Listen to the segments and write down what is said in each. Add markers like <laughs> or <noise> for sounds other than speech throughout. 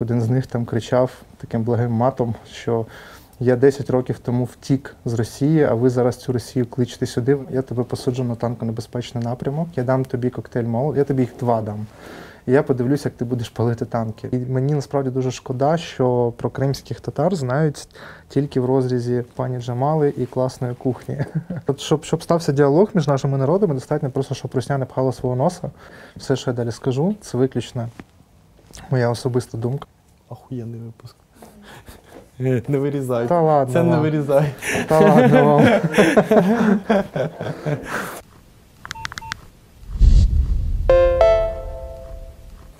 Один з них там кричав таким благим матом, що я 10 років тому втік з Росії, а ви зараз цю Росію кличете сюди. Я тебе посаджу на танконебезпечний напрямок, я дам тобі коктейль Молот, я тобі їх два дам. І я подивлюся, як ти будеш палити танки. І мені насправді дуже шкода, що про кримських татар знають тільки в розрізі пані Джамали і класної кухні. <laughs> От щоб щоб стався діалог між нашими народами, достатньо просто, щоб Русня не пхала свого носа. Все, що я далі скажу, це виключно моя особиста думка. Охуєнний випуск. Не вирізай. Та ладно. Це не вам. вирізай. Та ладно вам.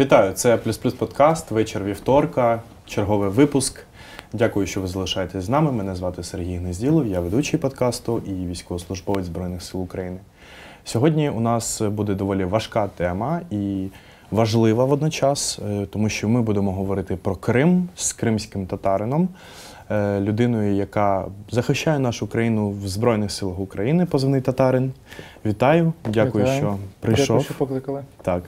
Вітаю, це Плюс Плюс Подкаст, вечір вівторка, черговий випуск. Дякую, що ви залишаєтесь з нами. Мене звати Сергій Гнезділов, я ведучий подкасту і військовослужбовець Збройних сил України. Сьогодні у нас буде доволі важка тема і важлива водночас, е, тому що ми будемо говорити про Крим з кримським татарином, е, людиною, яка захищає нашу країну в Збройних силах України, позивний татарин. Вітаю, дякую, Вітаю. що прийшов. Дякую, що покликали. Так.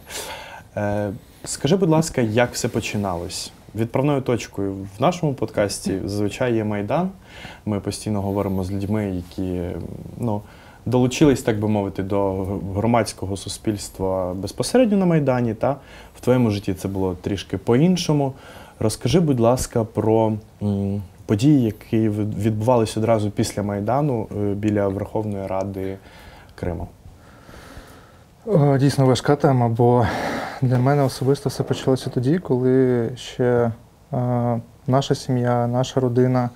Е, скажи, будь ласка, як все починалось? Відправною точкою в нашому подкасті зазвичай є Майдан. Ми постійно говоримо з людьми, які ну, долучились, так би мовити, до громадського суспільства безпосередньо на Майдані. Та в твоєму житті це було трішки по-іншому. Розкажи, будь ласка, про події, які відбувалися одразу після Майдану е, біля Верховної Ради Криму. Дійсно важка тема, бо для мене особисто все почалося тоді, коли ще е, наша сім'я, наша родина,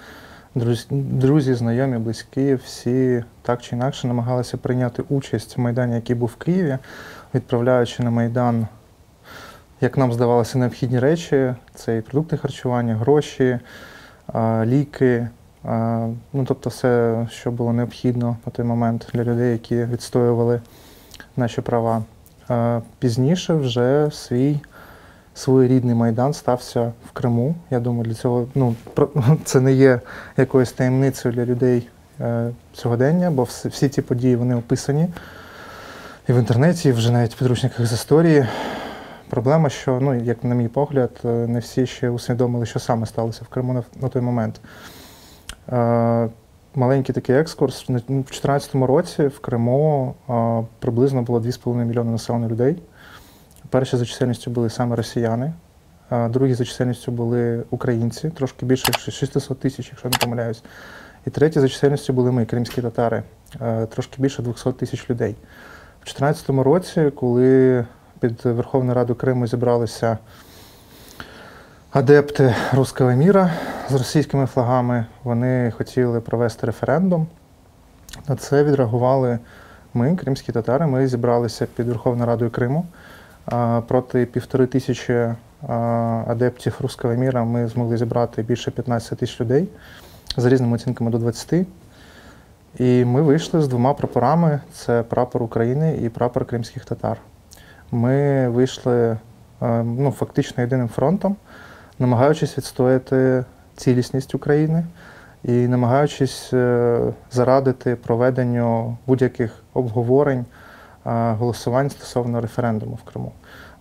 друзі, знайомі, близькі, всі так чи інакше намагалися прийняти участь в Майдані, який був в Києві, відправляючи на Майдан, як нам здавалося, необхідні речі: це і продукти харчування, гроші, ліки. Ну, тобто, все, що було необхідно на той момент для людей, які відстоювали наші права. Пізніше вже свій своєрідний майдан стався в Криму. Я думаю, для цього ну, <laughs> це не є якоюсь таємницею для людей е, сьогодення, бо всі, всі ці події вони описані і в інтернеті, і вже навіть в підручниках з історії. Проблема, що, ну, як на мій погляд, е, не всі ще усвідомили, що саме сталося в Криму на, на той момент. Е, маленький такий екскурс. В 2014 році в Криму а, приблизно було 2,5 мільйони населення людей. Перші за чисельністю були саме росіяни, другі за чисельністю були українці, трошки більше 600 тисяч, якщо не помиляюсь. І треті за чисельністю були ми, кримські татари, трошки більше 200 тисяч людей. В 2014 році, коли під Верховну Раду Криму зібралися адепти руського міра з російськими флагами. Вони хотіли провести референдум. На це відреагували ми, кримські татари. Ми зібралися під Верховною Радою Криму. Проти півтори тисячі адептів руського міра ми змогли зібрати більше 15 тисяч людей з різними оцінками до 20. І ми вийшли з двома прапорами: це прапор України і прапор кримських татар. Ми вийшли ну, фактично єдиним фронтом намагаючись відстояти цілісність України і намагаючись е, зарадити проведенню будь-яких обговорень, голосувань стосовно референдуму в Криму.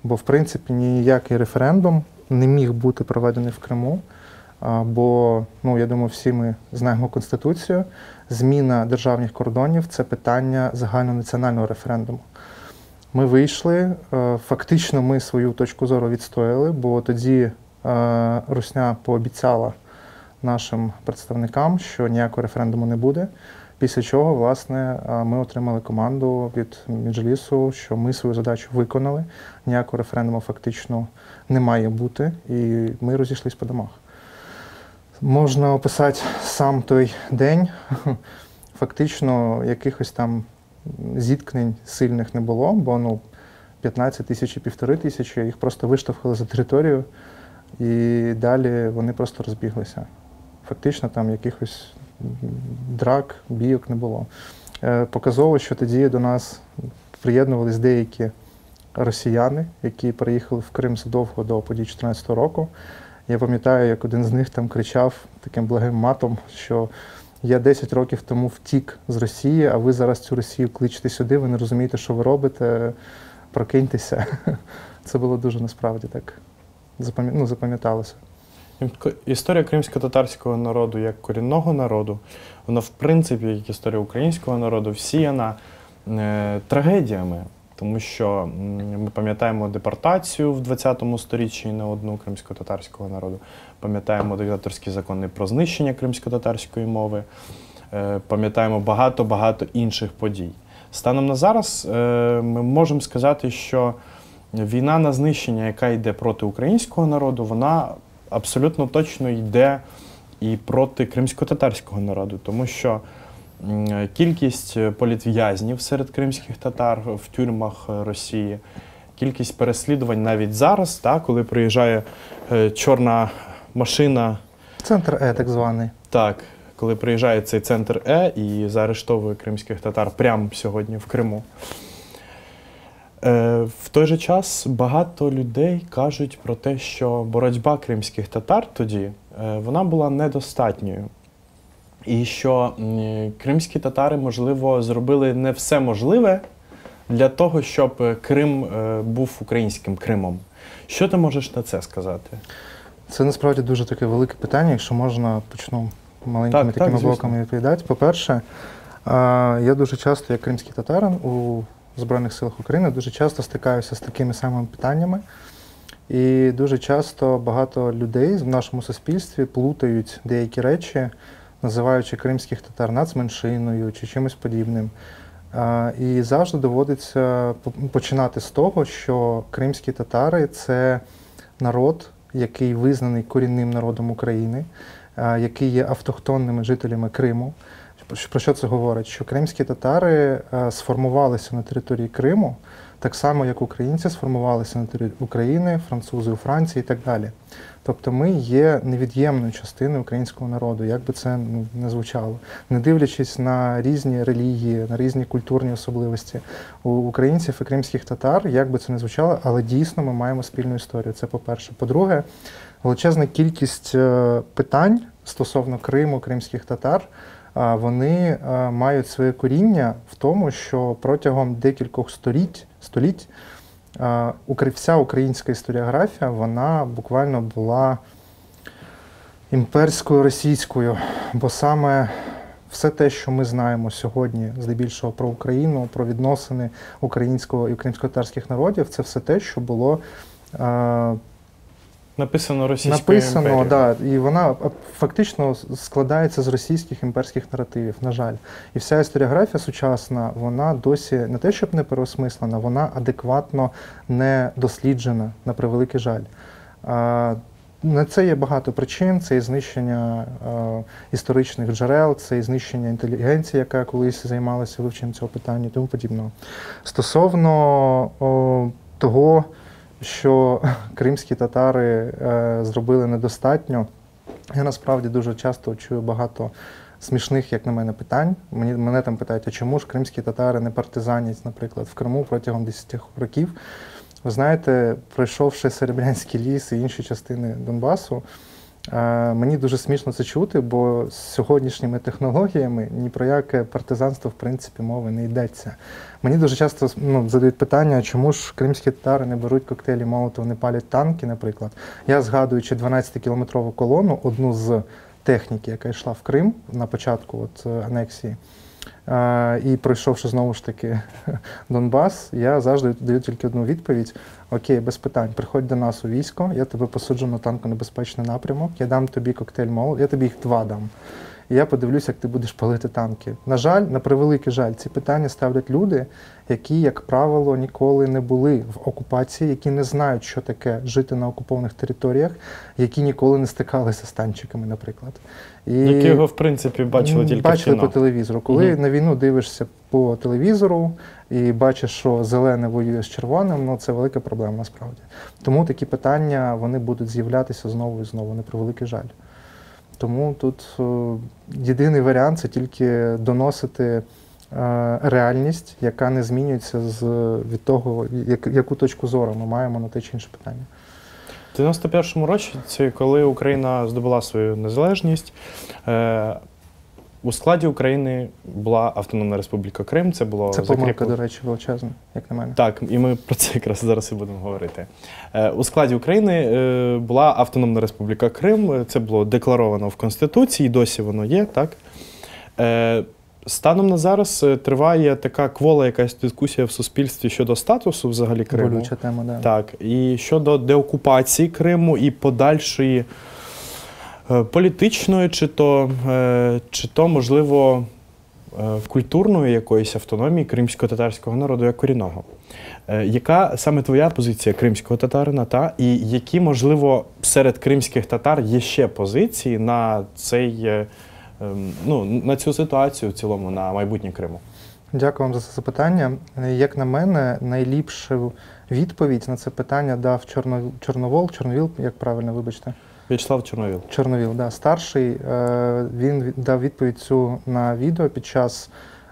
Бо, в принципі, ніякий референдум не міг бути проведений в Криму. Бо, ну, я думаю, всі ми знаємо Конституцію. Зміна державних кордонів це питання загальнонаціонального референдуму. Ми вийшли, е, фактично ми свою точку зору відстояли, бо тоді е, Русня пообіцяла нашим представникам, що ніякого референдуму не буде. Після чого, власне, ми отримали команду від Меджлісу, що ми свою задачу виконали. Ніякого референдуму фактично не має бути, і ми розійшлись по домах. Можна описати сам той день. <laughs> Фактично, якихось там зіткнень сильних не було, бо ну, 15 тисяч і півтори тисячі їх просто виштовхали за територію, і далі вони просто розбіглися. Фактично там якихось драк, бійок не було. Е, Показово, що тоді до нас приєднувались деякі росіяни, які приїхали в Крим задовго до подій 2014 року. Я пам'ятаю, як один з них там кричав таким благим матом, що я 10 років тому втік з Росії, а ви зараз цю Росію кличете сюди, ви не розумієте, що ви робите, прокиньтеся. <laughs> Це було дуже насправді так ну, запам'яталося. Історія кримсько-татарського народу як корінного народу, вона в принципі, як історія українського народу, всіяна е, трагедіями. Тому що ми пам'ятаємо депортацію в 20 сторіччі на одну кримсько-татарського народу, пам'ятаємо диктаторські закони про знищення кримсько-татарської мови, е, пам'ятаємо багато-багато інших подій. Станом на зараз е, ми можемо сказати, що війна на знищення, яка йде проти українського народу, вона абсолютно точно йде і проти кримсько-татарського народу, тому що кількість е, політв'язнів серед кримських татар в тюрмах е, Росії, кількість переслідувань навіть зараз, та, коли приїжджає е, чорна машина, Центр Е, так званий. так, коли приїжджає цей центр Е і заарештовує кримських татар прямо сьогодні в Криму. Е, В той же час багато людей кажуть про те, що боротьба кримських татар тоді е, вона була недостатньою. І що кримські татари, можливо, зробили не все можливе для того, щоб Крим е, був українським Кримом. Що ти можеш на це сказати? Це насправді дуже таке велике питання, якщо можна почну маленькими Так, так, такими звісно. блоками відповідати. По-перше, я дуже часто, як кримський татарин у Збройних силах України, дуже часто стикаюся з такими самими питаннями. І дуже часто багато людей в нашому суспільстві плутають деякі речі, називаючи кримських татар нацменшиною чи чимось подібним. І завжди доводиться починати з того, що кримські татари це народ, який визнаний корінним народом України, який є автохтонними жителями Криму. Про що це говорить? Що кримські татари сформувалися на території Криму, так само, як українці сформувалися на території України, французи у Франції і так далі. Тобто ми є невід'ємною частиною українського народу, як би це ну, не звучало. Не дивлячись на різні релігії, на різні культурні особливості у українців і кримських татар, як би це не звучало, але дійсно ми маємо спільну історію. Це по-перше. По-друге, величезна кількість е, питань стосовно Криму, кримських татар. Вони е, мають своє коріння в тому, що протягом декількох століть, століть е, вся українська історіографія вона буквально була імперською російською, бо саме все те, що ми знаємо сьогодні, здебільшого про Україну, про відносини українського і кримсько-татарських народів, це все те, що було е, Написано російською написано, імперією. да, і вона фактично складається з російських імперських наративів, на жаль. І вся історіографія сучасна, вона досі не те, щоб не переосмислена, вона адекватно не досліджена, на превеликий жаль. А, на це є багато причин. Це і знищення е, історичних джерел, це і знищення інтелігенції, яка колись займалася вивченням цього питання і тому подібного. Стосовно о, того, що <laughs> кримські татари е, зробили недостатньо, я насправді дуже часто чую багато смішних, як на мене, питань. Мені, мене там питають, а чому ж кримські татари не партизанять, наприклад, в Криму протягом 10 років. Ви знаєте, пройшовши Серебрянський ліс і інші частини Донбасу, мені дуже смішно це чути, бо з сьогоднішніми технологіями ні про яке партизанство, в принципі, мови не йдеться. Мені дуже часто ну, задають питання, чому ж кримські татари не беруть коктейлі Молотова, не палять танки, наприклад. Я згадуючи 12-кілометрову колону, одну з техніки, яка йшла в Крим на початку от, е, анексії. І пройшовши знову ж таки <laughs> Донбас, я завжди даю тільки одну відповідь: Окей, без питань, приходь до нас у військо, я тебе посаджу на танконебезпечний напрямок, я дам тобі коктейль мол, я тобі їх два дам. І я подивлюся, як ти будеш палити танки. На жаль, на превеликий жаль, ці питання ставлять люди, які, як правило, ніколи не були в окупації, які не знають, що таке жити на окупованих територіях, які ніколи не стикалися з танчиками, наприклад. І... Які його, в принципі, бачили тільки бачили в кіно. по телевізору. Коли Мгм. на війну дивишся по телевізору і бачиш, що зелене воює з червоним, ну це велика проблема насправді. Тому такі питання вони будуть з'являтися знову і знову, на превеликий жаль. Тому тут е, єдиний варіант це тільки доносити е, реальність, яка не змінюється з, від того, як, яку точку зору ми маємо на те чи інше питання. В 91-му році, коли Україна здобула свою незалежність, е, у складі України була Автономна Республіка Крим. Це було Це помилка, закріплено- до речі, величезна, як на мене. Так, і ми про це якраз зараз і будемо говорити. Е, У складі України е, була Автономна Республіка Крим. Це було декларовано в Конституції, досі воно є, так? Е, Станом на зараз е, триває така квола якась дискусія в суспільстві щодо статусу взагалі Криму. Болюча тема, да. Так, і щодо деокупації Криму і подальшої е, політичної, чи то, е, чи то можливо, е, культурної якоїсь автономії кримсько-татарського народу як корінного. Е, Яка саме твоя позиція кримського татарина, та і які, можливо, серед кримських татар є ще позиції на цей, е, ем, ну, на цю ситуацію в цілому, на майбутнє Криму? Дякую вам за це запитання. Як на мене, найліпшу відповідь на це питання дав Чорно... Чорновол, Чорновіл, як правильно, вибачте. В'ячеслав Чорновіл. Чорновіл, да, старший. Е, Він дав відповідь цю на відео під час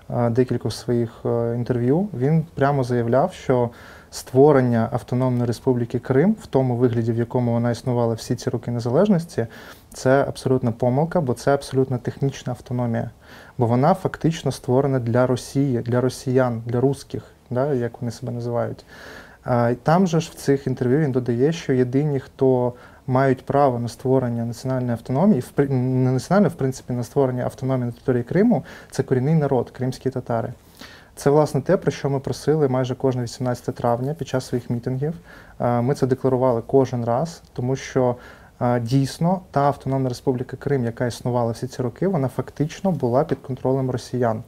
е, декількох своїх е, інтерв'ю. Він прямо заявляв, що створення Автономної Республіки Крим в тому вигляді, в якому вона існувала всі ці роки незалежності, це абсолютна помилка, бо це абсолютно технічна автономія. Бо вона фактично створена для Росії, для росіян, для русських, да, як вони себе називають. Там же ж в цих інтерв'ю він додає, що єдині, хто мають право на створення національної автономії, не національної, в принципі, на створення автономії на території Криму, це корінний народ, кримські татари. Це власне те, про що ми просили майже кожне 18 травня під час своїх мітингів. Е, Ми це декларували кожен раз, тому що е, дійсно та автономна республіка Крим, яка існувала всі ці роки, вона фактично була під контролем росіян.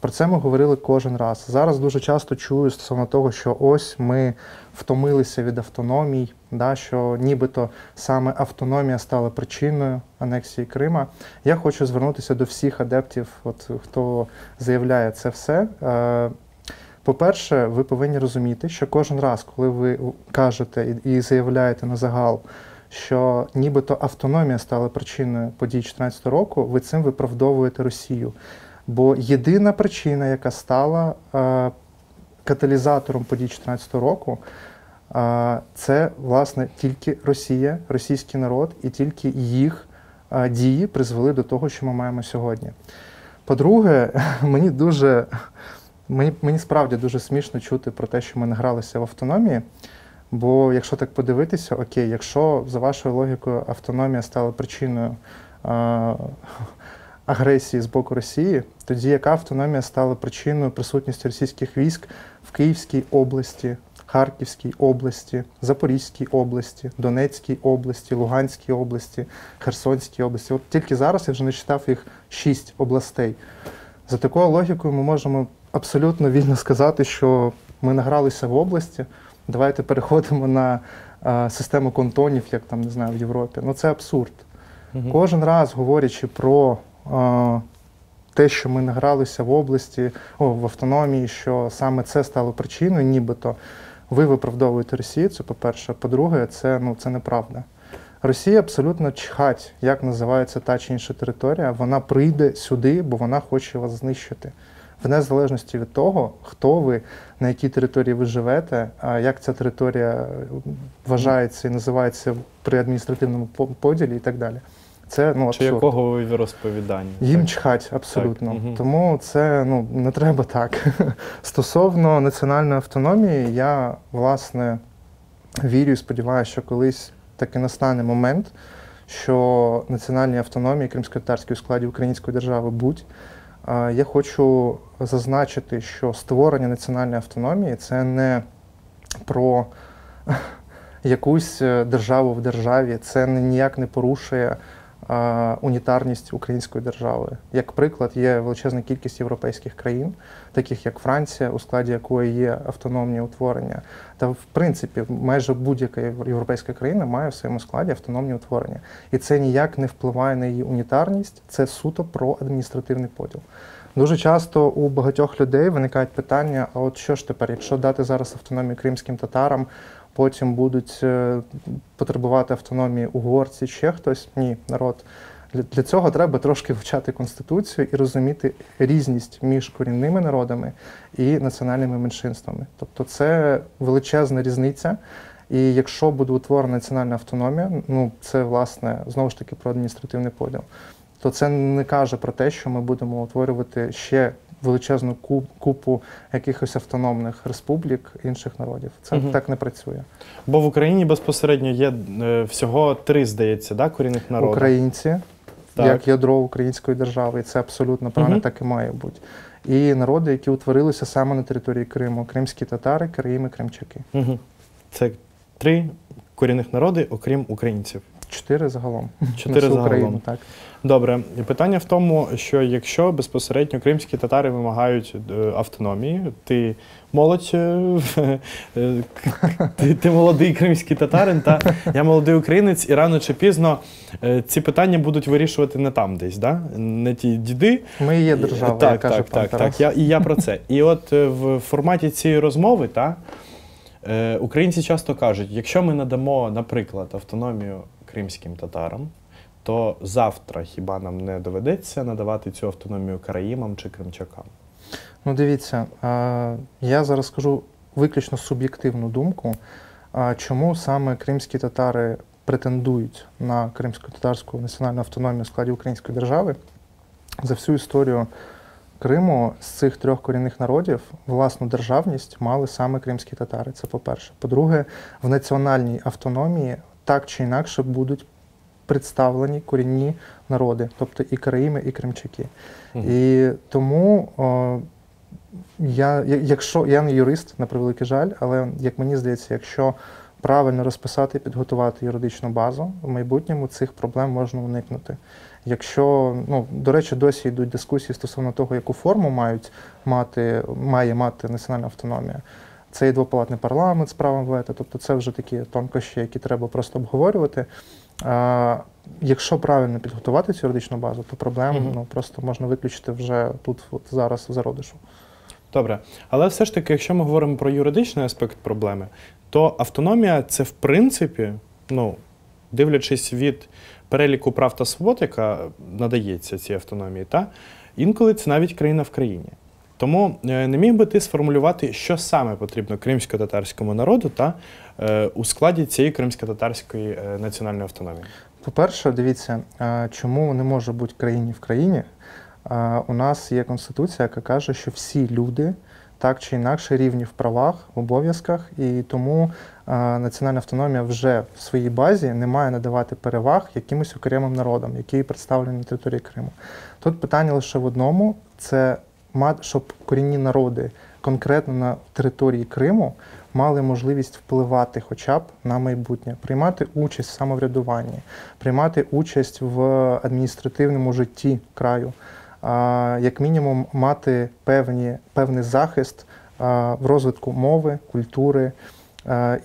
Про це ми говорили кожен раз. Зараз дуже часто чую стосовно того, що ось ми втомилися від автономій, да, що нібито саме автономія стала причиною анексії Крима. Я хочу звернутися до всіх адептів, от, хто заявляє це все. Е, По-перше, ви повинні розуміти, що кожен раз, коли ви кажете і заявляєте на загал, що нібито автономія стала причиною подій 2014 року, ви цим виправдовуєте Росію. Бо єдина причина, яка стала е, каталізатором подій 2014 року, е, це власне тільки Росія, російський народ, і тільки їх е, дії призвели до того, що ми маємо сьогодні. По-друге, <laughs> мені дуже мені, мені справді дуже смішно чути про те, що ми награлися в автономії. Бо якщо так подивитися, окей, якщо за вашою логікою автономія стала причиною е, агресії з боку Росії, тоді яка автономія стала причиною присутності російських військ в Київській області, Харківській області, Запорізькій області, Донецькій області, Луганській області, Херсонській області? От тільки зараз я вже не читав їх шість областей. За такою логікою ми можемо абсолютно вільно сказати, що ми награлися в області. Давайте переходимо на е, систему контонів, як там не знаю, в Європі. Ну це абсурд. Мгм. Кожен раз говорячи про те, що ми награлися в області, о, в автономії, що саме це стало причиною, нібито ви виправдовуєте Росію. Це по-перше. По-друге, це, ну, це неправда. Росія абсолютно чхать, як називається та чи інша територія. Вона прийде сюди, бо вона хоче вас знищити. В незалежності від того, хто ви, на якій території ви живете, а як ця територія вважається і називається при адміністративному поділі і так далі. Це ну, Чи якого ви віросповідання? Їм Так. чхать абсолютно. Так. Тому це ну не треба так. <laughs> Стосовно національної автономії, я власне вірю і сподіваюся, що колись таки настане момент, що національні автономії кримсько-татарської у складі української держави будь. Я хочу зазначити, що створення національної автономії це не про <laughs> якусь е, державу в державі, це ніяк не порушує унітарність української держави. Як приклад, є величезна кількість європейських країн, таких як Франція, у складі якої є автономні утворення. Та в принципі, майже будь-яка європейська країна має в своєму складі автономні утворення. І це ніяк не впливає на її унітарність, це суто про адміністративний поділ. Дуже часто у багатьох людей виникають питання: а от що ж тепер, якщо дати зараз автономію кримським татарам, потім будуть е, потребувати автономії угорці, ще хтось? Ні, народ. Для, для цього треба трошки вивчати конституцію і розуміти різність між корінними народами і національними меншинствами. Тобто це величезна різниця. І якщо буде утворена національна автономія, ну це власне знову ж таки про адміністративний поділ. то це не каже про те, що ми будемо утворювати ще величезну купу якихось автономних республік інших народів. Це Мгм. так не працює. Бо в Україні безпосередньо є е, всього три, здається, да, корінних народів. Українці, Так. як ядро української держави, і це абсолютно правильно Мгм. так і має бути. І народи, які утворилися саме на території Криму: кримські татари, Кримі, кримчаки. Угу. Це три корінних народи, окрім українців. Чотири загалом. Чотири загалом. Україну, так. Добре, питання в тому, що якщо безпосередньо кримські татари вимагають е, автономії, ти молодь, е, <laughs> ти, ти молодий кримський татарин, та я молодий українець, і рано чи пізно е, ці питання будуть вирішувати не там десь, да? не ті діди. Ми є держава, так, каже так, пан так, Тарас. так. Я, і я про це. І от в форматі цієї розмови, та, українці часто кажуть, якщо ми надамо, наприклад, автономію кримським татарам, то завтра хіба нам не доведеться надавати цю автономію караїмам чи кримчакам? Ну, дивіться, я зараз скажу виключно суб'єктивну думку, чому саме кримські татари претендують на кримсько-татарську національну автономію в складі української держави. За всю історію Криму з цих трьох корінних народів власну державність мали саме кримські татари. Це по-перше. По-друге, в національній автономії так чи інакше будуть представлені корінні народи, тобто і Караїми, і Кримчаки. Мгм. І тому о, я- якщо я не юрист, на превеликий жаль, але як мені здається, якщо правильно розписати і підготувати юридичну базу, в майбутньому цих проблем можна уникнути. Якщо, ну, до речі, досі йдуть дискусії стосовно того, яку форму мають мати, має мати національна автономія. Це і двопалатний парламент з правом вето, тобто це вже такі тонкощі, які треба просто обговорювати. А, якщо правильно підготувати цю юридичну базу, то проблем Мгм. ну, просто можна виключити вже тут, от зараз в зародишу. Добре. Але все ж таки, якщо ми говоримо про юридичний аспект проблеми, то автономія це в принципі, ну, дивлячись від переліку прав та свобод, яка надається цій автономії, та інколи це навіть країна в країні. Тому е, не міг би ти сформулювати, що саме потрібно кримсько-татарському народу та е, у складі цієї кримсько-татарської е, національної автономії. По-перше, дивіться, чому не може бути країні в країні. У нас є конституція, яка каже, що всі люди так чи інакше рівні в правах, в обов'язках, і тому національна автономія вже в своїй базі не має надавати переваг якимось окремим народам, які представлені на території Криму. Тут питання лише в одному: це щоб корінні народи конкретно на території Криму мали можливість впливати хоча б на майбутнє, приймати участь в самоврядуванні, приймати участь в адміністративному житті краю, як мінімум мати певні, певний захист в розвитку мови, культури.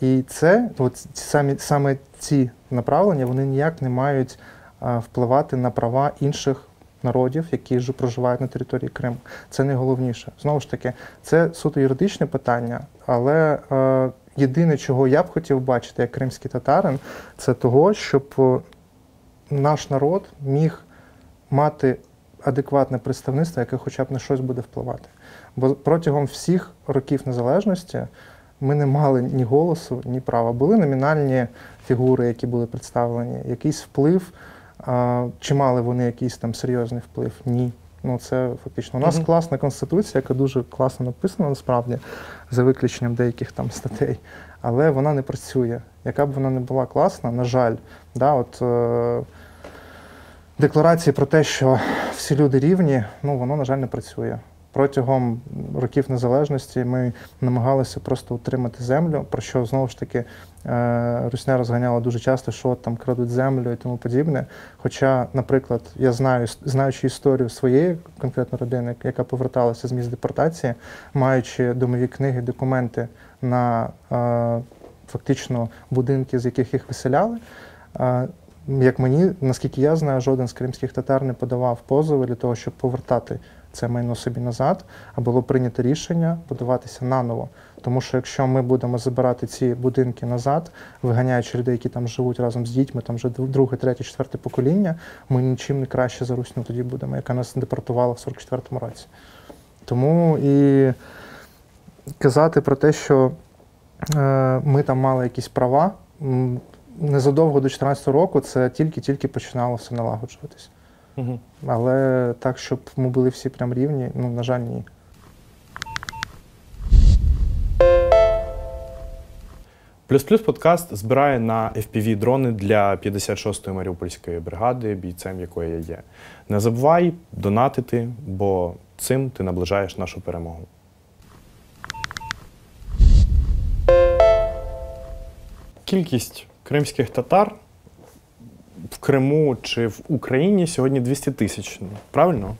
І це от ці самі саме ці направлення вони ніяк не мають впливати на права інших народів, які ж проживають на території Криму. Це найголовніше. Знову ж таки, це суто юридичне питання, але е, єдине, чого я б хотів бачити як кримський татарин, це того, щоб е, наш народ міг мати адекватне представництво, яке хоча б на щось буде впливати. Бо протягом всіх років незалежності ми не мали ні голосу, ні права. Були номінальні фігури, які були представлені, якийсь вплив. А, чи мали вони якийсь там серйозний вплив? Ні. Ну це фактично. У нас Мгм. класна конституція, яка дуже класно написана насправді, за виключенням деяких там статей, але вона не працює. Яка б вона не була класна, на жаль, да, от, е, декларації про те, що всі люди рівні, ну воно, на жаль, не працює. Протягом років незалежності ми намагалися просто утримати землю, про що знову ж таки е, Русня розганяла дуже часто, що там крадуть землю і тому подібне. Хоча, наприклад, я знаю, знаючи історію своєї конкретно родини, яка поверталася з місць депортації, маючи домові книги, документи на е, фактично будинки, з яких їх виселяли. е, як мені, наскільки я знаю, жоден з кримських татар не подавав позови для того, щоб повертати це майно собі назад, а було прийнято рішення будуватися наново. Тому що якщо ми будемо забирати ці будинки назад, виганяючи людей, які там живуть разом з дітьми, там вже друге, третє, четверте покоління, ми нічим не краще за Русню тоді будемо, яка нас депортувала в 44-му році. Тому і казати про те, що е, ми там мали якісь права, незадовго до 2014 року це тільки-тільки починало все налагоджуватись. Угу. Але так, щоб ми були всі прям рівні, ну, на жаль, ні. Плюс-плюс подкаст збирає на FPV дрони для 56-ї Маріупольської бригади, бійцем якої я є. Не забувай донатити, бо цим ти наближаєш нашу перемогу. Кількість кримських татар в Криму чи в Україні сьогодні 200 тисяч. Правильно?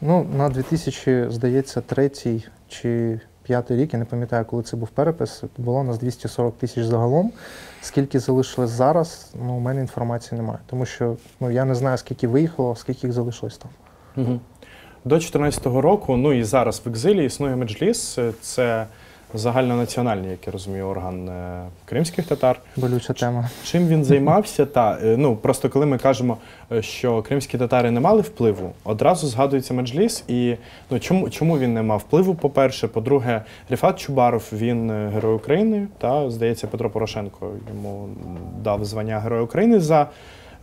Ну, на 2000, здається, третій чи п'ятий рік, я не пам'ятаю, коли це був перепис, було у нас 240 тисяч загалом. Скільки залишилось зараз, ну, у мене інформації немає. Тому що ну, я не знаю, скільки виїхало, скільки їх залишилось там. Угу. До 2014 року, ну і зараз в екзилі існує меджліс. Це загальнонаціональний, як я розумію, орган е, кримських татар. Болюча тема. Чим він займався? Та е, ну просто коли ми кажемо, е, що кримські татари не мали впливу, одразу згадується меджліс. І ну чому чому він не мав впливу? По-перше, по-друге, Ріфат Чубаров він герой України. Та здається, Петро Порошенко йому дав звання Героя України за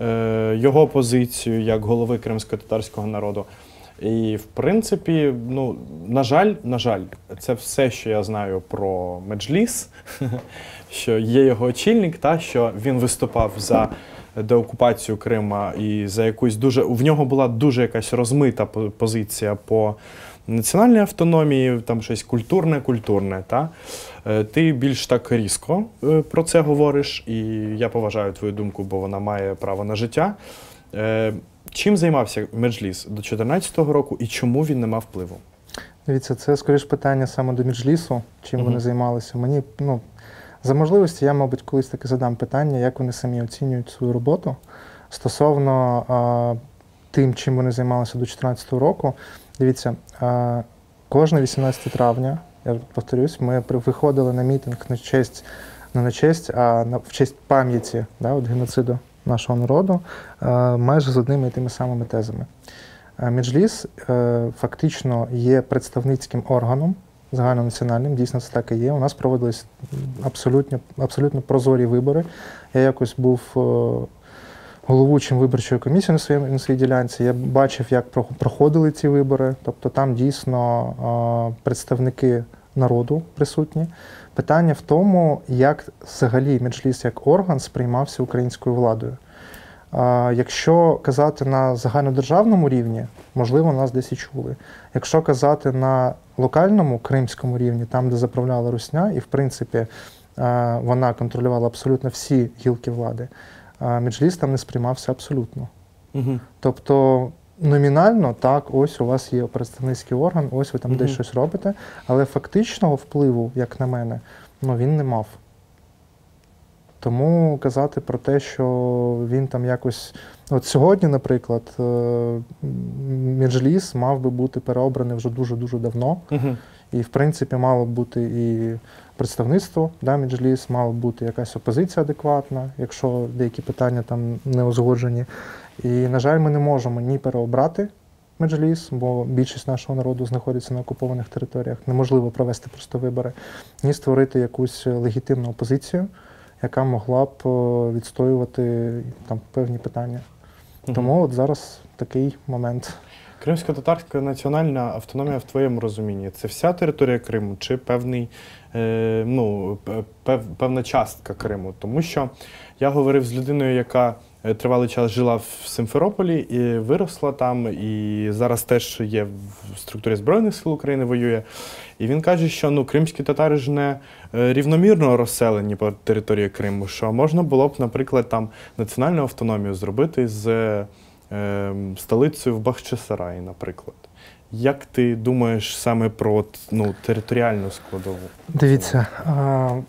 е, його позицію як голови кримсько-татарського народу. І в принципі, ну на жаль, на жаль, це все, що я знаю про Меджліс, <laughs> що є його очільник, та що він виступав за деокупацію Крима і за якусь дуже в нього була дуже якась розмита позиція по національній автономії, там щось культурне, культурне. Та? Е, Ти більш так різко е, про це говориш, і я поважаю твою думку, бо вона має право на життя. Чим займався Меджліс до 2014 року і чому він не мав впливу? Дивіться, це скоріш питання саме до Міджлісу, чим Мгм. вони займалися. Мені, ну, за можливості, я, мабуть, колись таки задам питання, як вони самі оцінюють свою роботу стосовно а, тим, чим вони займалися до 2014 року. Дивіться, а, кожне 18 травня, я повторюсь, ми виходили на мітинг на честь, не на честь, а на, в честь пам'яті да, от геноциду нашого народу, майже з одними і тими самими тезами. Е, Меджліс е, фактично є представницьким органом загальнонаціональним, дійсно це так і є. У нас проводились абсолютно, абсолютно прозорі вибори. Я якось був е, головуючим виборчої комісії на своїй, на своїй ділянці. Я бачив, як проходили ці вибори. Тобто там дійсно е, представники народу присутні. Питання в тому, як взагалі Меджліс як орган сприймався українською владою. Якщо казати на загальнодержавному рівні, можливо, нас десь і чули. Якщо казати на локальному кримському рівні, там, де заправляла Русня, і в принципі вона контролювала абсолютно всі гілки влади, Меджліс там не сприймався абсолютно. Угу. Тобто номінально так, ось у вас є представницький орган, ось ви там Мгм. десь щось робите, але фактичного впливу, як на мене, ну він не мав. Тому казати про те, що він там якось. От сьогодні, наприклад, е, Меджліс мав би бути переобраний вже дуже-дуже давно. Угу. І, в принципі, мало б бути і представництво да, Меджліс, мала б бути якась опозиція адекватна, якщо деякі питання там не узгоджені. І, на жаль, ми не можемо ні переобрати Меджліс, бо більшість нашого народу знаходиться на окупованих територіях. Неможливо провести просто вибори, ні створити якусь легітимну опозицію, яка могла б е, відстоювати там певні питання. Тому от зараз такий момент. Кримсько-татарська національна автономія в твоєму розумінні це вся територія Криму чи певний, е, ну, пев, певна частка Криму? Тому що я говорив з людиною, яка тривалий час жила в Симферополі і виросла там, і зараз теж є в структурі Збройних сил України воює. І він каже, що ну, кримські татари ж не е, рівномірно розселені по території Криму, що можна було б, наприклад, там національну автономію зробити з е, столицею в Бахчисараї, наприклад. Як ти думаєш саме про ну, територіальну складову? Дивіться,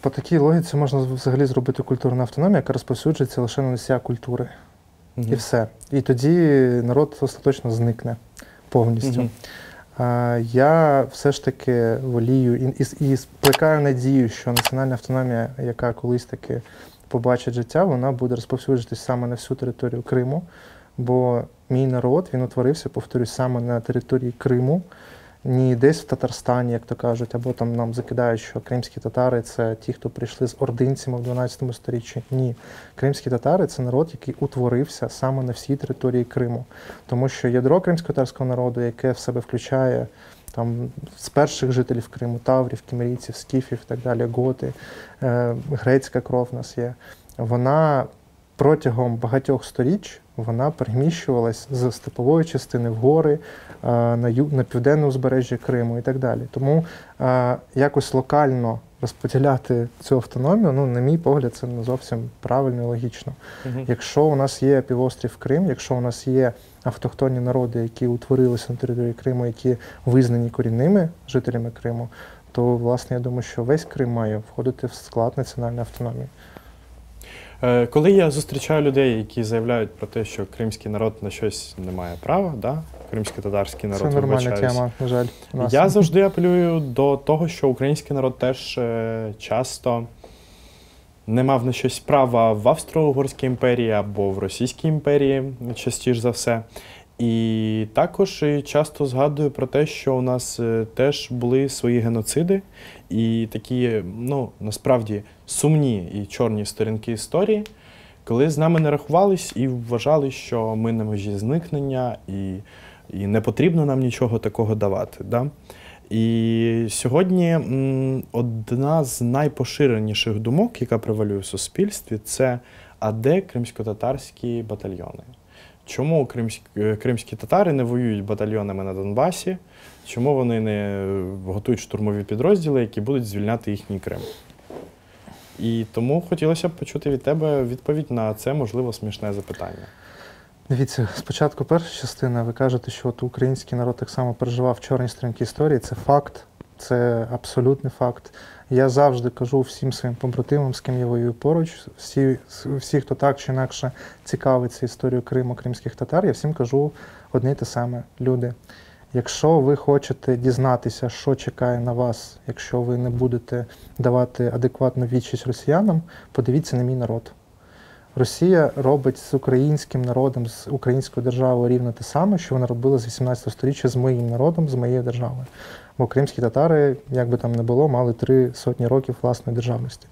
по такій логіці можна взагалі зробити культурну автономію, яка розповсюджується лише на носія культури. Мгм. І все. І тоді народ остаточно зникне повністю. А, Я все ж таки волію і, і, і сплекаю надію, що національна автономія, яка колись таки побачить життя, вона буде розповсюджуватись саме на всю територію Криму. Бо мій народ він утворився, повторюсь, саме на території Криму. ні десь в Татарстані, як то кажуть, або там нам закидають, що кримські татари це ті, хто прийшли з ординцями в 12 сторіччі. Ні, кримські татари це народ, який утворився саме на всій території Криму, тому що ядро кримсько-татарського народу, яке в себе включає там з перших жителів Криму, таврів, кімерійців, скіфів і так далі, готи, е, грецька кров в нас є. Вона протягом багатьох сторіч вона переміщувалась з степової частини в гори е, на ю, на південне узбережжя Криму і так далі. Тому е, якось локально розподіляти цю автономію, ну, на мій погляд, це не зовсім правильно і логічно. Мгм. Якщо у нас є півострів Крим, якщо у нас є автохтонні народи, які утворилися на території Криму, які визнані корінними жителями Криму, то власне я думаю, що весь Крим має входити в склад національної автономії. Е, Коли я зустрічаю людей, які заявляють про те, що кримський народ на щось не має права, да? кримський татарський народ Це нормальна тема, на жаль. нас. Я завжди апелюю до того, що український народ теж е, часто не мав на щось права в Австро-Угорській імперії або в Російській імперії, частіше за все. І також часто згадую про те, що у нас е, теж були свої геноциди і такі, ну, насправді, сумні і чорні сторінки історії, коли з нами не рахувались і вважали, що ми на межі зникнення, і, і не потрібно нам нічого такого давати. Да? І сьогодні одна з найпоширеніших думок, яка превалює в суспільстві, це а де кримсько-татарські батальйони? Чому кримські, е, кримські татари не воюють батальйонами на Донбасі? Чому вони не готують штурмові підрозділи, які будуть звільняти їхній Крим? І тому хотілося б почути від тебе відповідь на це можливо смішне запитання. Дивіться, спочатку перша частина, ви кажете, що от український народ так само переживав чорні сторінки історії. Це факт, це абсолютний факт. Я завжди кажу всім своїм побратимам, з ким я воюю поруч, всі, всі, хто так чи інакше цікавиться історією Криму, кримських татар, я всім кажу одне й те саме. Люди, якщо ви хочете дізнатися, що чекає на вас, якщо ви не будете давати адекватну відчість росіянам, подивіться на мій народ. Росія робить з українським народом, з українською державою рівно те саме, що вона робила з 18 століття з моїм народом, з моєю державою. Бо кримські татари, як би там не було, мали три сотні років власної державності.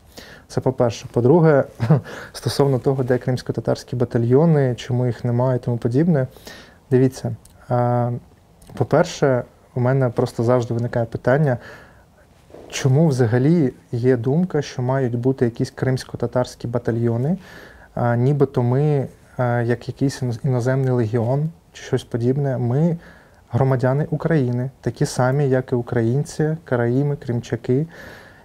Це по-перше. По-друге, <laughs> стосовно того, де кримсько-татарські батальйони, чому їх немає і тому подібне. Дивіться, по-перше, у мене просто завжди виникає питання, чому взагалі є думка, що мають бути якісь кримсько-татарські батальйони, нібито ми, як якийсь іноземний легіон чи щось подібне, ми громадяни України, такі самі, як і українці, караїми, кримчаки.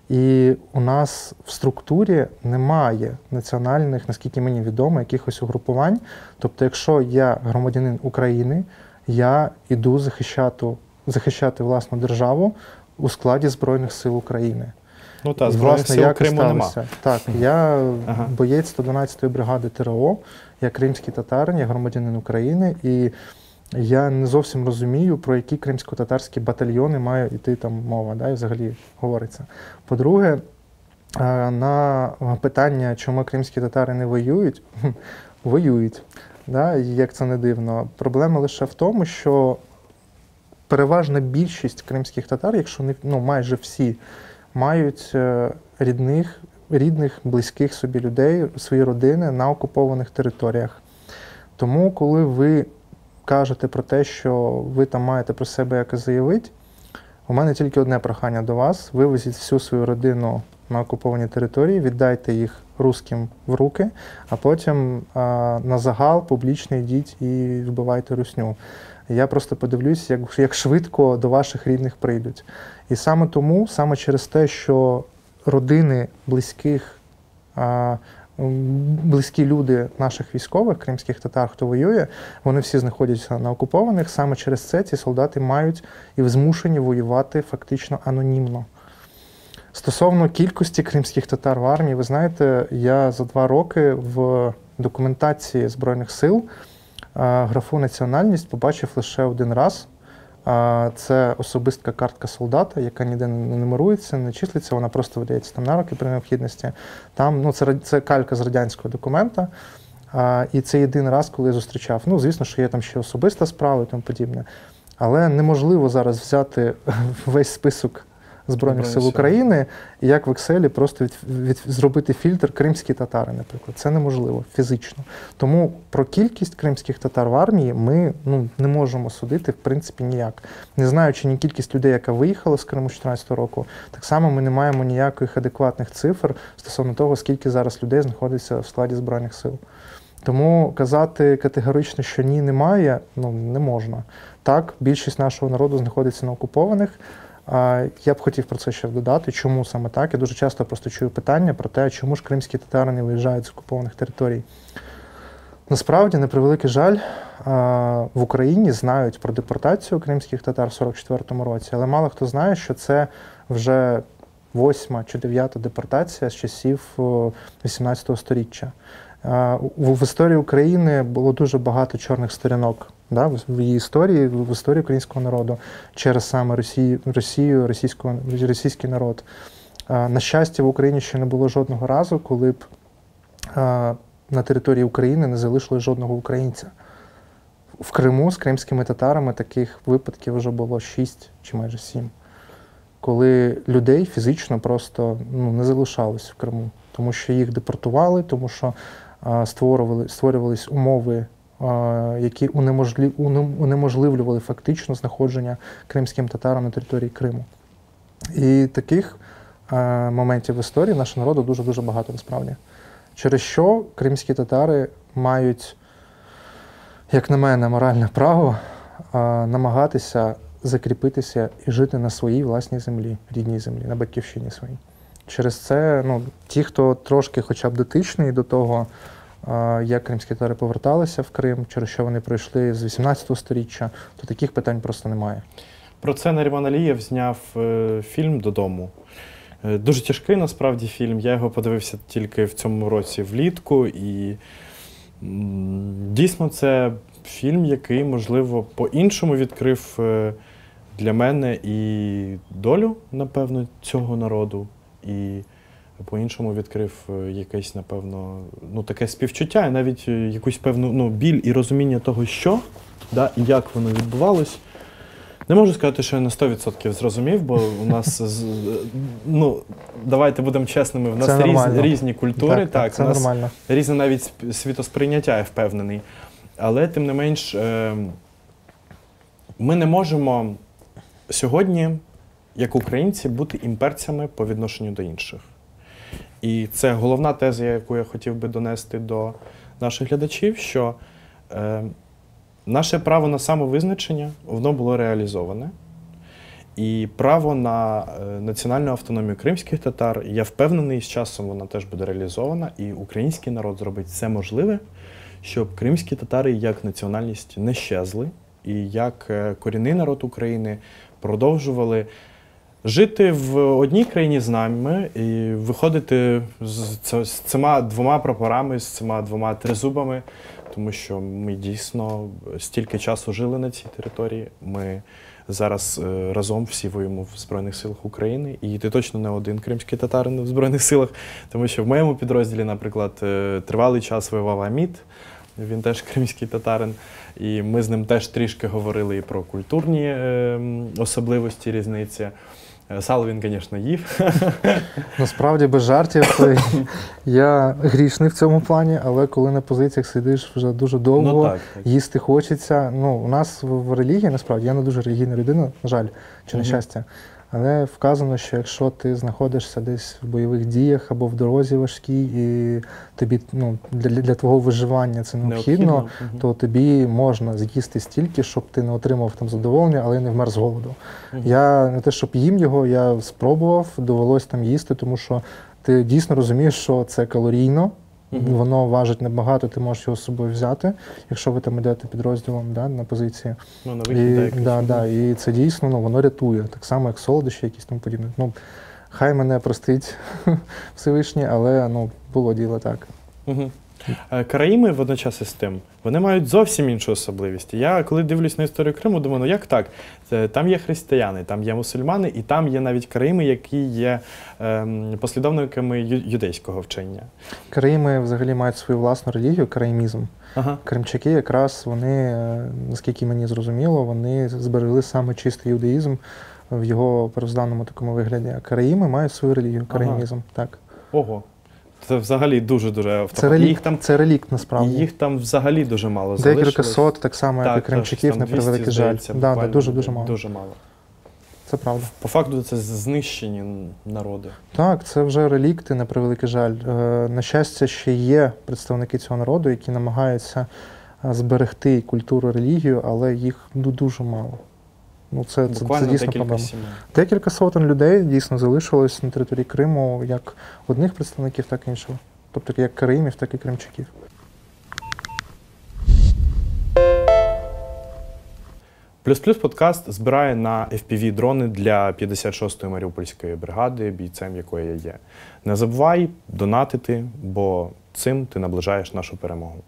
І у нас в структурі немає національних, наскільки мені відомо, якихось угрупувань. Тобто, якщо я громадянин України, я іду захищати, захищати власну державу у складі Збройних сил України. Ну та І, збройних власне, сил як Криму нема. Так, <laughs> я Ага. боєць 112-ї бригади ТРО, я кримський татарин, я громадянин України, і я не зовсім розумію, про які кримсько-татарські батальйони має йти там мова, да, і взагалі говориться. По-друге, е, на питання, чому кримські татари не воюють, <laughs> воюють. Да, як це не дивно. Проблема лише в тому, що переважна більшість кримських татар, якщо не ну, майже всі, мають е, рідних, рідних, близьких собі людей, свої родини на окупованих територіях. Тому, коли ви кажете про те, що ви там маєте про себе якось заявити, у мене тільки одне прохання до вас: вивезіть всю свою родину на окуповані території, віддайте їх русським в руки, а потім а, на загал публічно йдіть і вбивайте русню. Я просто подивлюсь, як, як швидко до ваших рідних прийдуть. І саме тому, саме через те, що родини близьких, а, близькі люди наших військових, кримських татар, хто воює, вони всі знаходяться на окупованих. Саме через це ці солдати мають і змушені воювати фактично анонімно. Стосовно кількості кримських татар в армії, ви знаєте, я за два роки в документації Збройних сил графу національність побачив лише один раз. Це особистка картка солдата, яка ніде не нумерується, не числиться, вона просто видається там на руки при необхідності. Там ну, це, це калька з радянського документа. А, і це єдиний раз, коли я зустрічав. Ну, звісно, що є там ще особиста справа і тому подібне. Але неможливо зараз взяти <laughs> весь список Збройних сил. України і як в Excel просто від, від, зробити фільтр кримські татари, наприклад. Це неможливо фізично. Тому про кількість кримських татар в армії ми ну, не можемо судити в принципі ніяк. Не знаючи ні кількість людей, яка виїхала з Криму з 2014 року, так само ми не маємо ніяких адекватних цифр стосовно того, скільки зараз людей знаходиться в складі Збройних сил. Тому казати категорично, що ні, немає, ну не можна. Так, більшість нашого народу знаходиться на окупованих. Я б хотів про це ще додати, чому саме так. Я дуже часто просто чую питання про те, чому ж кримські татари не виїжджають з окупованих територій. Насправді, на превеликий жаль, в Україні знають про депортацію кримських татар в 44-му році, але мало хто знає, що це вже восьма чи дев'ята депортація з часів о, 18 століття. В історії України було дуже багато чорних сторінок. Да, в- її історії, в історії українського народу через саме Росію, Росію російського, російський народ. А, На щастя, в Україні ще не було жодного разу, коли б а, на території України не залишилось жодного українця. В Криму з кримськими татарами таких випадків вже було 6 чи майже 7, коли людей фізично просто ну, не залишалось в Криму, тому що їх депортували, тому що а, створювали, створювались умови, які унеможливлювали фактично знаходження кримським татарам на території Криму. І таких е, моментів в історії нашого народу дуже-дуже багато насправді. Через що кримські татари мають, як на мене, моральне право е, намагатися закріпитися і жити на своїй власній землі, рідній землі, на батьківщині своїй. Через це ну, ті, хто трошки хоча б дотичний до того, як кримські татари поверталися в Крим, через що вони пройшли з 18 століття, то таких питань просто немає. Про це Наріман Алієв зняв е, фільм додому. Е, Дуже тяжкий насправді фільм. Я його подивився тільки в цьому році влітку. І дійсно це фільм, який, можливо, по-іншому відкрив е, для мене і долю, напевно, цього народу. І по-іншому відкрив е, якесь, напевно, ну, таке співчуття, і навіть е, якусь певну ну, біль і розуміння того, що да, і як воно відбувалось. Не можу сказати, що я на 100% зрозумів, бо у нас ну давайте будемо чесними. В нас Це різ, різні культури, так, це у нас нормально. різне навіть світосприйняття, я впевнений. Але тим не менш, е, ми не можемо сьогодні, як українці, бути імперцями по відношенню до інших. І це головна теза, яку я хотів би донести до наших глядачів, що е, наше право на самовизначення воно було реалізоване. І право на е, національну автономію кримських татар, я впевнений, з часом вона теж буде реалізована, і український народ зробить все можливе, щоб кримські татари як національність не щезли, і як е, корінний народ України продовжували жити в одній країні з нами і виходити з, з цими двома прапорами, з цими двома тризубами, тому що ми дійсно стільки часу жили на цій території. Ми зараз е, разом всі воюємо в Збройних силах України, і ти точно не один кримський татарин в Збройних силах, тому що в моєму підрозділі, наприклад, е, тривалий час воював Аміт. Він теж <laughs> кримський татарин, і ми з ним теж трішки говорили і про культурні е, особливості різниці. Сало він, звісно, їв. <laughs> Насправді без жартів. Я грішний в цьому плані, але коли на позиціях сидиш вже дуже довго, ну так, так. їсти хочеться. Ну, у нас в, релігії, насправді, я не дуже релігійна людина, на жаль, чи на Мгм. щастя. Але вказано, що якщо ти знаходишся десь в бойових діях або в дорозі важкій, і тобі ну, для, для твого виживання це необхідно, Мгм. то тобі можна з'їсти стільки, щоб ти не отримав там задоволення, але не вмер з голоду. Мгм. Я не те, щоб їм його, я спробував, довелось там їсти, тому що ти дійсно розумієш, що це калорійно, Мгм. воно важить небагато, ти можеш його з собою взяти, якщо ви там йдете підрозділом да, на позиції. Ну, на І, вихід деякий. да, да, і це дійсно ну, воно рятує, так само, як солодощі, якісь там подібне. Ну, хай мене простить <laughs> Всевишній, але ну, було діло так. Мгм. Е, Караїми водночас із тим, вони мають зовсім іншу особливість. Я коли дивлюсь на історію Криму, думаю, ну як так? Там є християни, там є мусульмани, і там є навіть караїми, які є ем, послідовниками юдейського вчення. Караїми взагалі мають свою власну релігію, караїмізм. Ага. Кримчаки якраз вони, е, наскільки мені зрозуміло, вони зберегли саме чистий юдаїзм в його первозданному такому вигляді. А караїми мають свою релігію, Ага. Так. Ого. Це взагалі дуже-дуже автомат. Це релікт, Їх там, це релікт насправді. їх там взагалі дуже мало Декілька сот, так само, як і Так, кримчаків, на 200, превеликий жаль. Да, да, дуже дуже мало. Дуже мало. Це правда. По факту це знищені народи. Так, це вже релікти, на превеликий жаль. Е, На щастя, ще є представники цього народу, які намагаються е, зберегти культуру, релігію, але їх ну, дуже мало. Ну, це, це, це дійсно декілька проблема. сімей. Декілька сотень людей дійсно залишилось на території Криму як одних представників, так і іншого. Тобто як Кримів, так і кримчаків. Плюс-плюс подкаст збирає на FPV дрони для 56-ї Маріупольської бригади, бійцем якої я є. Не забувай донатити, бо цим ти наближаєш нашу перемогу.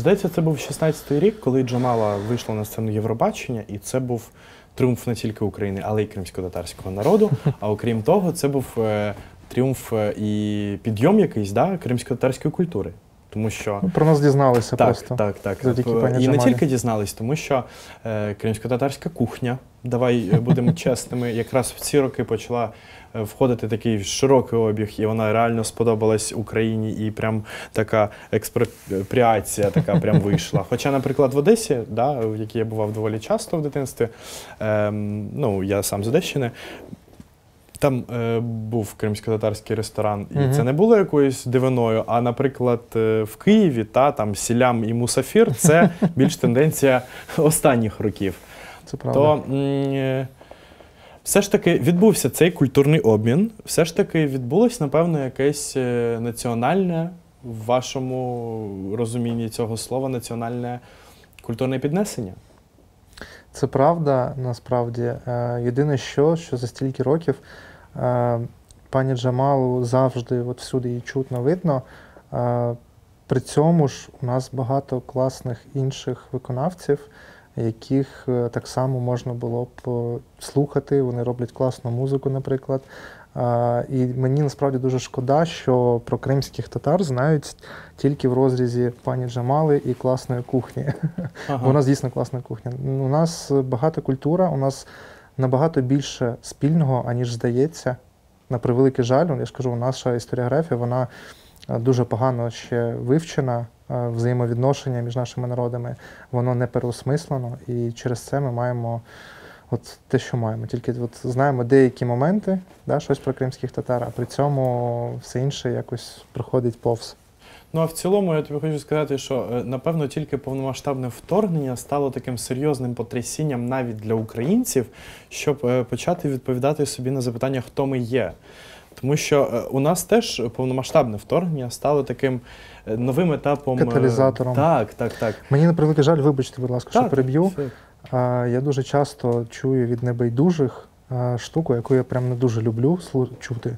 Здається, це був 16-й рік, коли Джамала вийшла на сцену Євробачення, і це був тріумф не тільки України, але й кримсько-татарського народу. А окрім того, це був е, тріумф е, і підйом якийсь да, кримсько-татарської культури. Тому що Ну, про нас дізналися так, просто. так, так. завдяки Е, І не тільки дізнались, тому що е, кримсько-татарська кухня, давай е, будемо чесними, якраз в ці роки почала е, входити такий широкий обіг, і вона реально сподобалась Україні, і прям така експропріація така прям <laughs> вийшла. Хоча, наприклад, в Одесі, да, в якій я бував доволі часто в дитинстві, ем, ну я сам з Одещини. Там е, був кримсько-татарський ресторан, і Мгм. це не було якоюсь дивиною. А, наприклад, е, в Києві та там сілям і мусафір це <laughs> більш тенденція останніх років. Це правда. То м, е, все ж таки відбувся цей культурний обмін. Все ж таки відбулось, напевно, якесь е, національне в вашому розумінні цього слова, національне культурне піднесення. Це правда, насправді. Єдине, що, що за стільки років пані Джамалу завжди от всюди її чутно видно. Е, При цьому ж у нас багато класних інших виконавців, яких е, так само можна було б е, слухати. Вони роблять класну музику, наприклад. Е, І мені насправді дуже шкода, що про кримських татар знають тільки в розрізі пані Джамали і класної кухні. <laughs> Ага. Бо у нас дійсно класна кухня. У нас багата культура, у нас набагато більше спільного, аніж здається. На превеликий жаль, я ж кажу, наша історіографія вона е, дуже погано ще вивчена. е, Взаємовідношення між нашими народами, воно не переосмислено, і через це ми маємо от те, що маємо. Тільки от знаємо деякі моменти, да, щось про кримських татар, а при цьому все інше якось проходить повз. Ну а в цілому я тобі хочу сказати, що е, напевно тільки повномасштабне вторгнення стало таким серйозним потрясінням навіть для українців, щоб е, почати відповідати собі на запитання, хто ми є. Тому що е, у нас теж повномасштабне вторгнення стало таким новим етапом. Каталізатором. Так, так, так. Мені на превеликий жаль, вибачте, будь ласка, що Так, переб'ю. все. Я дуже часто чую від небайдужих штуку, яку я прям не дуже люблю чути.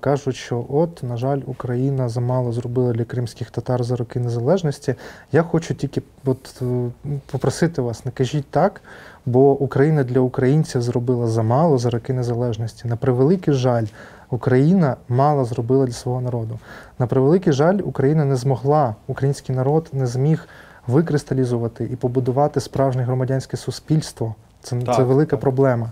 Кажуть, що от, на жаль, Україна замало зробила для кримських татар за роки незалежності. Я хочу тільки от, е, попросити вас, не кажіть так, бо Україна для українців зробила замало за роки незалежності. На превеликий жаль, Україна мало зробила для свого народу. На превеликий жаль, Україна не змогла, український народ не зміг викристалізувати і побудувати справжнє громадянське суспільство. Це, Так, це велика так. проблема.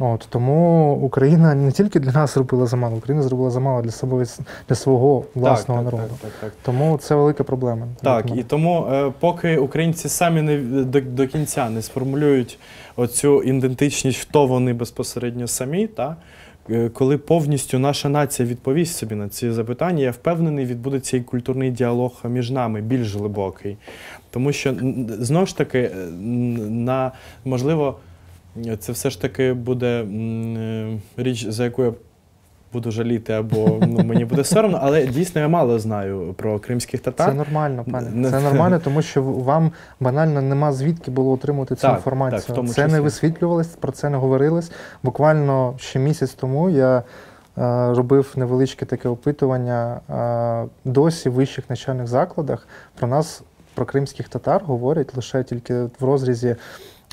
От тому Україна не тільки для нас зробила замало, Україна зробила замало для собою для свого власного так, народу. Так, так, так. Тому це велика проблема. Так, і тому, е, поки українці самі не до, до кінця не сформулюють оцю ідентичність, хто вони безпосередньо самі, та е, коли повністю наша нація відповість собі на ці запитання, я впевнений, відбудеться і культурний діалог між нами більш глибокий. Тому що знову ж таки, е, на можливо, це все ж таки буде е, річ, за яку я буду жаліти, або ну, мені буде соромно, але дійсно я мало знаю про кримських татар. Це нормально, пане. Це нормально, тому що вам банально нема звідки було отримати цю Так, інформацію. так, в тому це не висвітлювалось, про це не говорилось. Буквально ще місяць тому я робив невеличке таке опитування. Е, Досі в вищих навчальних закладах про нас, про кримських татар, говорять лише тільки в розрізі е,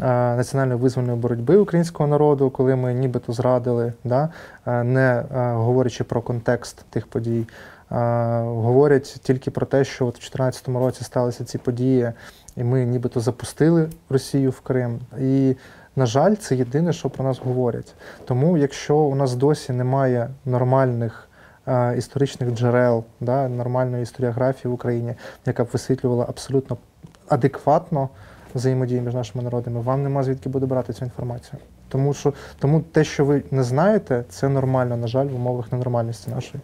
національної визвольної боротьби українського народу, коли ми нібито зрадили, да? е, не е, говорячи про контекст тих подій. Е, Говорять тільки про те, що от в 2014 році сталися ці події, і ми нібито запустили Росію в Крим. І, на жаль, це єдине, що про нас говорять. Тому, якщо у нас досі немає нормальних е, історичних джерел, да, нормальної історіографії в Україні, яка б висвітлювала абсолютно адекватно взаємодію між нашими народами, вам нема звідки буде брати цю інформацію. Тому що тому те, що ви не знаєте, це нормально, на жаль, в умовах ненормальності нашої.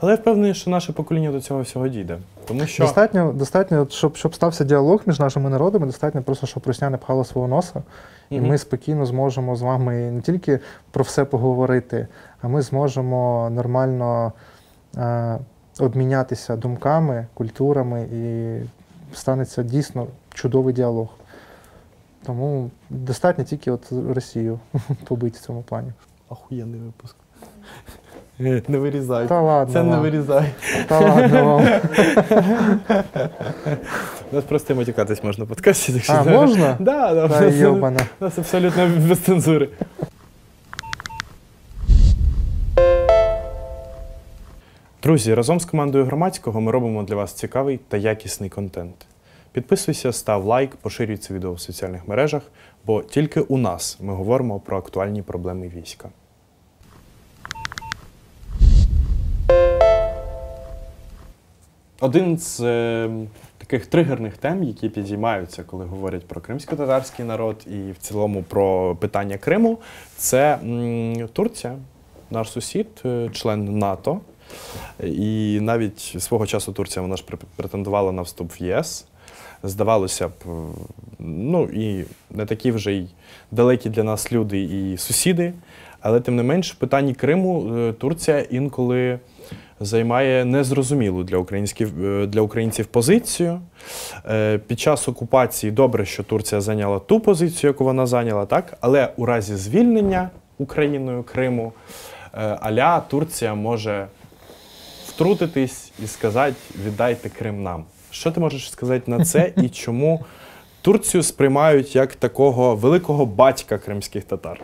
Але я впевнений, що наше покоління до цього всього дійде. Тому що Достатньо, достатньо, щоб, щоб стався діалог між нашими народами, достатньо просто, щоб Русня не пхала свого носа, і Мгм. ми спокійно зможемо з вами не тільки про все поговорити, а ми зможемо нормально е, обмінятися думками, культурами, і станеться дійсно чудовий діалог. Тому достатньо тільки от Росію <laughs> побити в цьому плані. Охуєнний випуск. <laughs> Не вирізай. Та ладно, Це не вирізай. Та ладно вам. <laughs> Нас просто і матюкатись можна в подкасті. Так що А, можна? Да, да, Та у нас- нас абсолютно без цензури. Друзі, разом з командою громадського ми робимо для вас цікавий та якісний контент. Підписуйся, став лайк, поширюй це відео в соціальних мережах, бо тільки у нас ми говоримо про актуальні проблеми війська. Один з е, таких тригерних тем, які підіймаються, коли говорять про кримсько-татарський народ і в цілому про питання Криму, це м, Турція, наш сусід, е, член НАТО. І навіть свого часу Турція вона ж претендувала на вступ в ЄС. Здавалося б, е, ну і не такі вже й далекі для нас люди і сусіди. Але тим не менш, в питанні Криму е, Турція інколи займає незрозумілу для українських е, для українців позицію. Під час окупації добре, що Турція зайняла ту позицію, яку вона зайняла, так але у разі звільнення Україною Криму аля Турція може втрутитись і сказати: віддайте Крим нам. Що ти можеш сказати на це і чому Турцію сприймають як такого великого батька кримських татар?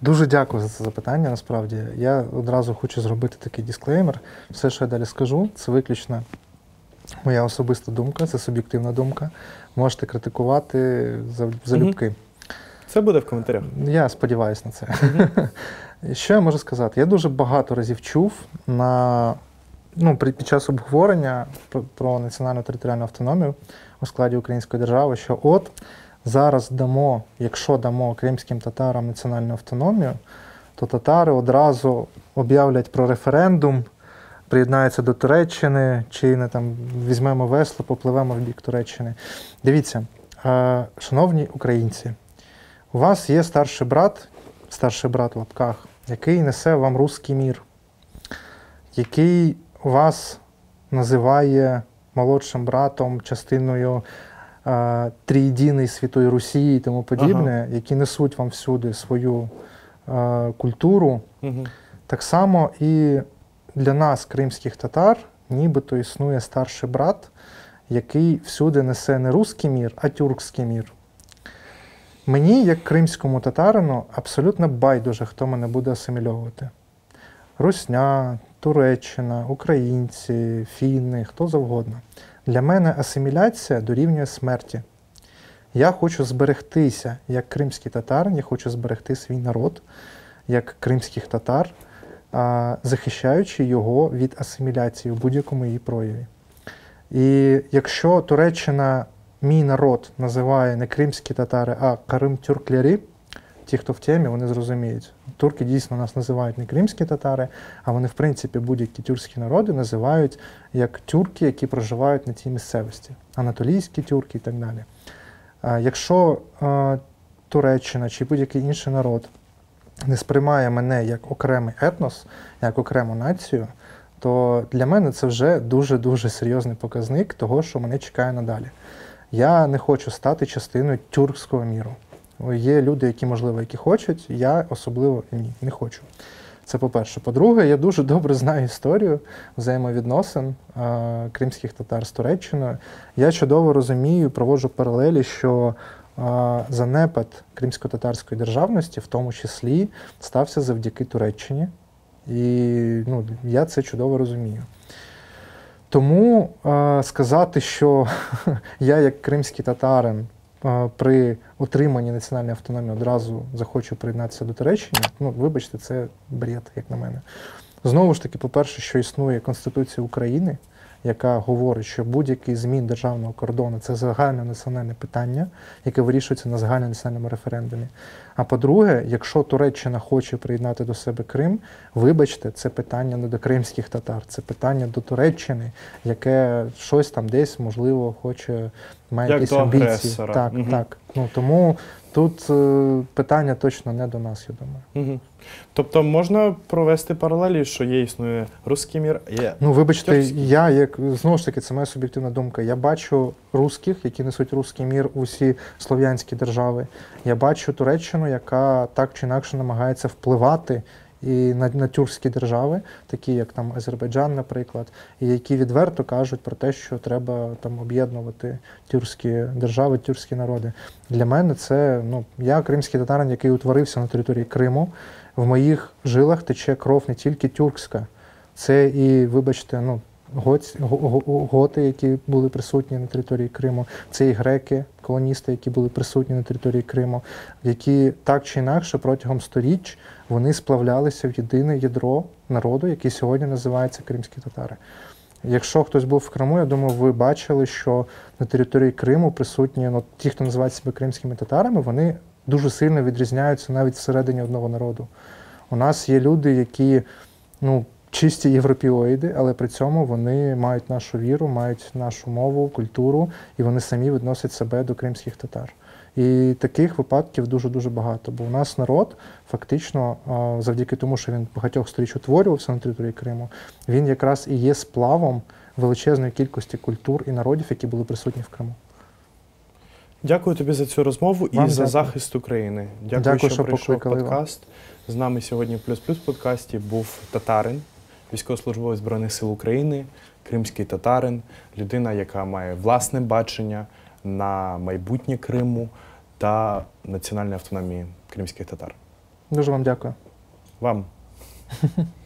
Дуже дякую за це запитання. Насправді я одразу хочу зробити такий дисклеймер. Все, що я далі скажу, це виключно моя особиста думка, це суб'єктивна думка. Можете критикувати за- залюбки. Це буде в коментарях. Я сподіваюся на це. <laughs> Що я можу сказати? Я дуже багато разів чув на, ну, під час обговорення про, національну територіальну автономію у складі Української держави, що от зараз дамо, якщо дамо кримським татарам національну автономію, то татари одразу об'являть про референдум, приєднаються до Туреччини, чи не там візьмемо весло, попливемо в бік Туреччини. Дивіться, е, шановні українці, у вас є старший брат, старший брат в лапках, який несе вам руський мір, який вас називає молодшим братом, частиною е, трієдиної Святої Русі і тому подібне, які несуть вам всюди свою е, культуру. Угу. Так само і для нас, кримських татар, нібито існує старший брат, який всюди несе не руський мір, а тюркський мір. Мені, як кримському татарину, абсолютно байдуже, хто мене буде асимільовувати. Русня, Туреччина, українці, фіни, хто завгодно. Для мене асиміляція дорівнює смерті. Я хочу зберегтися як кримський татар, я хочу зберегти свій народ як кримських татар, захищаючи його від асиміляції в будь-якому її прояві. І якщо Туреччина мій народ називає не кримські татари, а карим-тюрклярі, ті, хто в темі, вони зрозуміють. Турки дійсно нас називають не кримські татари, а вони, в принципі, будь-які тюркські народи називають як тюрки, які проживають на цій місцевості, анатолійські тюрки і так далі. Якщо Туреччина чи будь-який інший народ не сприймає мене як окремий етнос, як окрему націю, то для мене це вже дуже-дуже серйозний показник того, що мене чекає надалі. Я не хочу стати частиною тюркського міру. Є люди, які, можливо, які хочуть, я особливо ні, не хочу. Це по-перше. По-друге, я дуже добре знаю історію взаємовідносин а, кримських татар з Туреччиною. Я чудово розумію, проводжу паралелі, що а, занепад кримсько-татарської державності, в тому числі, стався завдяки Туреччині. І ну, я це чудово розумію. Тому е, сказати, що <laughs> я, як кримський татарин, е, при отриманні національної автономії одразу захочу приєднатися до Туреччини, ну, вибачте, це бред, як на мене. Знову ж таки, по-перше, що існує Конституція України, яка говорить, що будь-який змін державного кордону це загальне національне питання, яке вирішується на загальнонаціональному референдумі. А по-друге, якщо Туреччина хоче приєднати до себе Крим, вибачте, це питання не до кримських татар, це питання до Туреччини, яке щось там десь, можливо, хоче має Як якісь до амбіції. Так, Мгм. так. Ну тому тут е, питання точно не до нас, я думаю. Угу. Тобто можна провести паралелі, що є існує русський мір, є Ну, вибачте, Тюркський. я як знову ж таки, це моя суб'єктивна думка. Я бачу русських, які несуть русський мір у всі слов'янські держави. Я бачу Туреччину, яка так чи інакше намагається впливати і на, на тюркські держави, такі як там Азербайджан, наприклад, і які відверто кажуть про те, що треба там об'єднувати тюркські держави, тюркські народи. Для мене це ну я кримський татарин, який утворився на території Криму. В моїх жилах тече кров не тільки тюркська, це і, вибачте, ну, готи, які були присутні на території Криму, це і греки, колоністи, які були присутні на території Криму, які так чи інакше протягом сторіч вони сплавлялися в єдине ядро народу, який сьогодні називається кримські татари. Якщо хтось був в Криму, я думаю, ви бачили, що на території Криму присутні ну, ті, хто називають себе кримськими татарами, вони дуже сильно відрізняються навіть всередині одного народу. У нас є люди, які ну, чисті європіоїди, але при цьому вони мають нашу віру, мають нашу мову, культуру, і вони самі відносять себе до кримських татар. І таких випадків дуже-дуже багато. Бо у нас народ фактично, завдяки тому, що він багатьох сторіч утворювався на території Криму, він якраз і є сплавом величезної кількості культур і народів, які були присутні в Криму. Дякую тобі за цю розмову і Вам за дякую. захист України. Дякую, Дякую, що, що прийшов покликали подкаст. З нами сьогодні в Плюс Плюс подкасті був татарин, військовослужбовець Збройних сил України, кримський татарин, людина, яка має власне бачення на майбутнє Криму та національної автономії кримських татар. Дуже вам дякую. Вам <laughs>